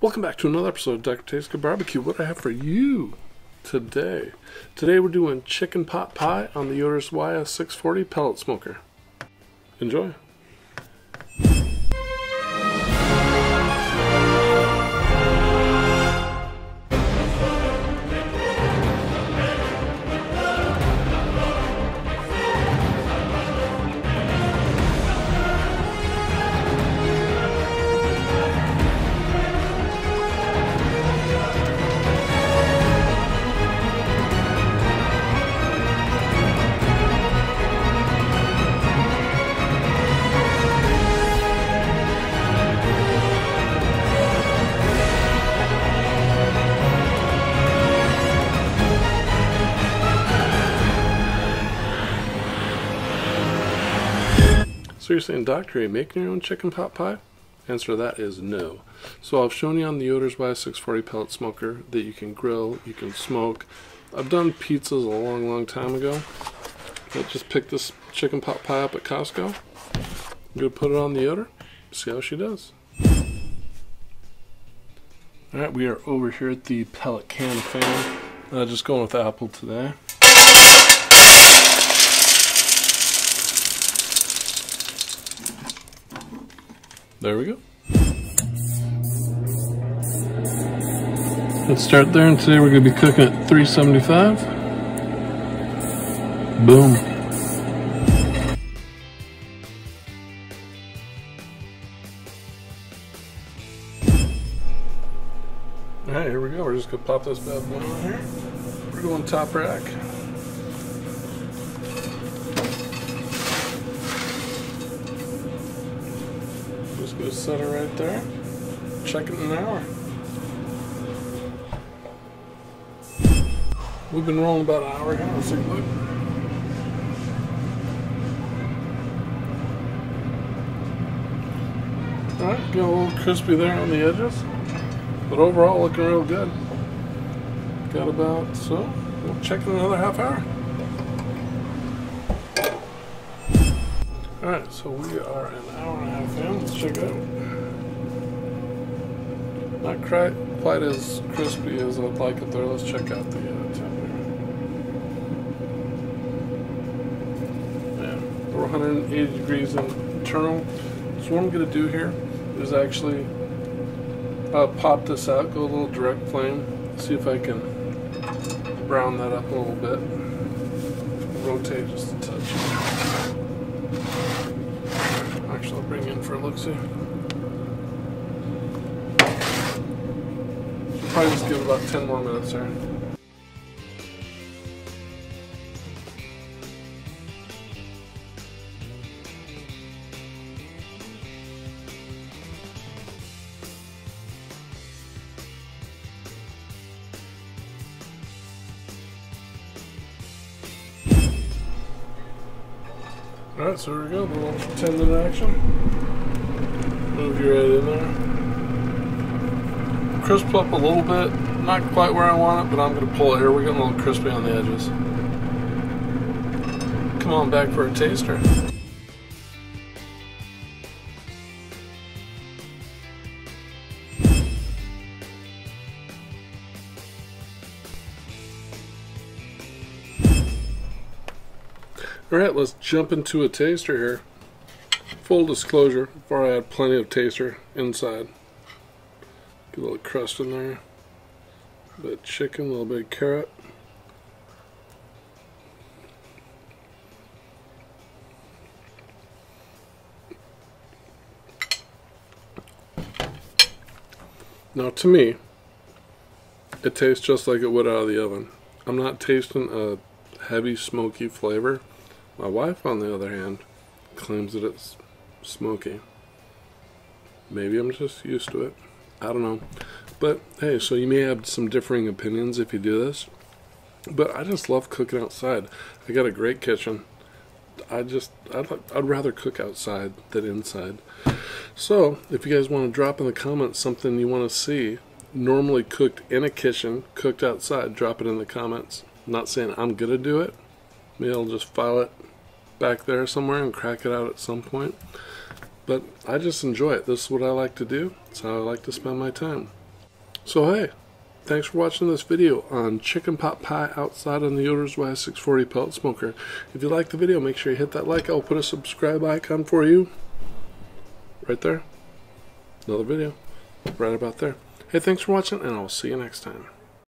Welcome back to another episode of Dr. Good Barbecue. What I have for you today. Today we're doing chicken pot pie on the Yoder's YS640 pellet smoker. Enjoy. So you're saying, Doctor, are you making your own chicken pot pie? Answer to that is no. So I've shown you on the Yoder's YS640 pellet smoker that you can grill, you can smoke. I've done pizzas a long, long time ago. I just picked this chicken pot pie up at Costco. I'm gonna put it on the Yoder, see how she does. Alright, we are over here at the pellet can fan. Uh, just going with apple today. There we go. Let's start there, and today we're going to be cooking at 375. Boom. Alright, here we go. We're just going to pop this bad boy on here. We're going top rack. Just set it right there. Check it in an hour. We've been rolling about an hour here. Let's take a look. Alright, get a little crispy there on the edges. But overall looking real good. Got about so we'll check in another half hour. Alright, so we are an hour and a half in. Let's check it out. Not quite, quite as crispy as I'd like it there. Let's check out the uh, temp here. Yeah, we're 180 degrees internal. So what I'm going to do here is actually uh, pop this out, go a little direct flame, see if I can brown that up a little bit. Rotate just a touch. Actually, bring in for a look see. Probably just give about 10 more minutes there. Alright, so here we go, the little tendon action. Move you right in there. Crisp up a little bit, not quite where I want it, but I'm going to pull it here. We're getting a little crispy on the edges. Come on back for a taster. Alright, let's jump into a taster here. Full disclosure, before I had plenty of taster inside. Get a little crust in there. A bit of chicken, a little bit of carrot. Now to me, it tastes just like it would out of the oven. I'm not tasting a heavy smoky flavor. My wife, on the other hand, claims that it's smoky. Maybe I'm just used to it. I don't know. But hey, so you may have some differing opinions if you do this. But I just love cooking outside. I got a great kitchen. I just, I'd, I'd rather cook outside than inside. So, if you guys want to drop in the comments something you want to see, normally cooked in a kitchen, cooked outside, drop it in the comments. I'm not saying I'm going to do it. Maybe I'll just file it back there somewhere and crack it out at some point. But I just enjoy it. This is what I like to do. It's how I like to spend my time. So hey, thanks for watching this video on chicken pot pie outside on the Yoder's YS640 pellet smoker. If you like the video, make sure you hit that like. I'll put a subscribe icon for you right there. Another video right about there. Hey, thanks for watching, and I'll see you next time.